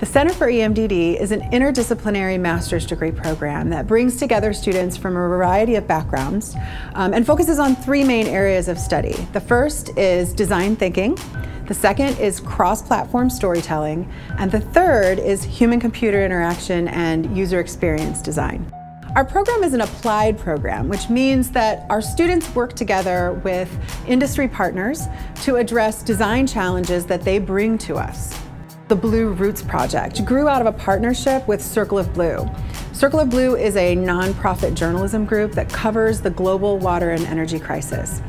The Center for EMDD is an interdisciplinary master's degree program that brings together students from a variety of backgrounds um, and focuses on three main areas of study. The first is design thinking, the second is cross-platform storytelling, and the third is human-computer interaction and user experience design. Our program is an applied program, which means that our students work together with industry partners to address design challenges that they bring to us. The Blue Roots Project grew out of a partnership with Circle of Blue. Circle of Blue is a nonprofit journalism group that covers the global water and energy crisis.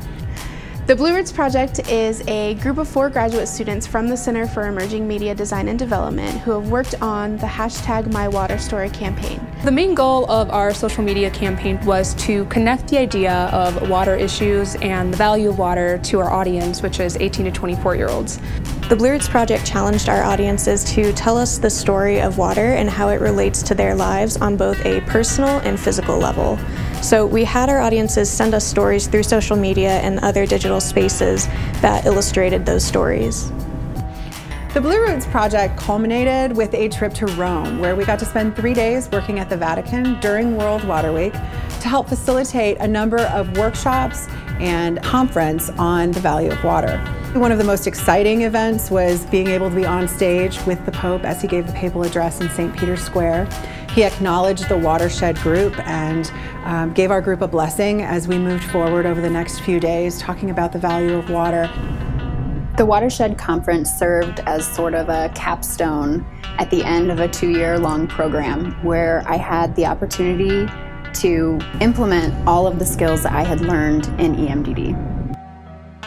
The Blue Roots Project is a group of four graduate students from the Center for Emerging Media Design and Development who have worked on the hashtag My Water Story campaign. The main goal of our social media campaign was to connect the idea of water issues and the value of water to our audience, which is 18 to 24 year olds. The Blue Roots Project challenged our audiences to tell us the story of water and how it relates to their lives on both a personal and physical level. So we had our audiences send us stories through social media and other digital spaces that illustrated those stories. The Blue Roots project culminated with a trip to Rome, where we got to spend three days working at the Vatican during World Water Week to help facilitate a number of workshops and conference on the value of water. One of the most exciting events was being able to be on stage with the Pope as he gave the papal address in St. Peter's Square. He acknowledged the Watershed group and um, gave our group a blessing as we moved forward over the next few days talking about the value of water. The Watershed Conference served as sort of a capstone at the end of a two-year long program where I had the opportunity to implement all of the skills that I had learned in EMDD.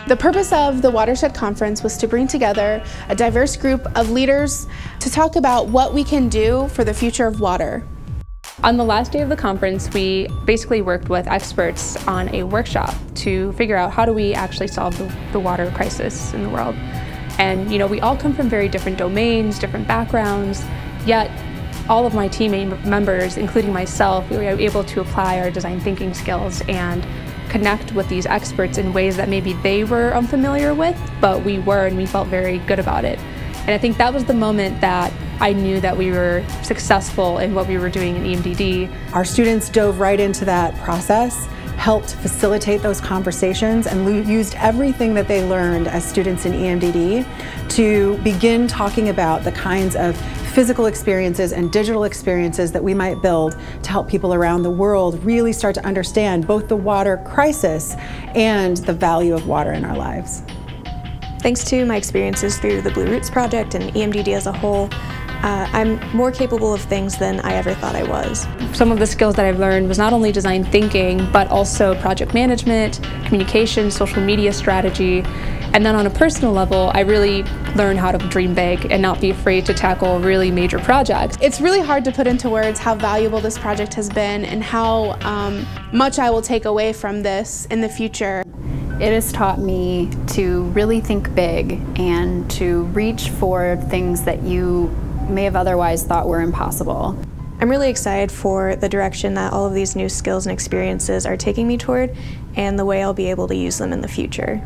The purpose of the Watershed Conference was to bring together a diverse group of leaders to talk about what we can do for the future of water. On the last day of the conference, we basically worked with experts on a workshop to figure out how do we actually solve the, the water crisis in the world. And you know, we all come from very different domains, different backgrounds, yet all of my team members, including myself, we were able to apply our design thinking skills and connect with these experts in ways that maybe they were unfamiliar with, but we were and we felt very good about it. And I think that was the moment that I knew that we were successful in what we were doing in EMDD. Our students dove right into that process, helped facilitate those conversations, and used everything that they learned as students in EMDD to begin talking about the kinds of physical experiences and digital experiences that we might build to help people around the world really start to understand both the water crisis and the value of water in our lives. Thanks to my experiences through the Blue Roots Project and EMDD as a whole, uh, I'm more capable of things than I ever thought I was. Some of the skills that I've learned was not only design thinking, but also project management, communication, social media strategy, and then on a personal level, I really learned how to dream big and not be afraid to tackle really major projects. It's really hard to put into words how valuable this project has been and how um, much I will take away from this in the future. It has taught me to really think big and to reach for things that you may have otherwise thought were impossible. I'm really excited for the direction that all of these new skills and experiences are taking me toward and the way I'll be able to use them in the future.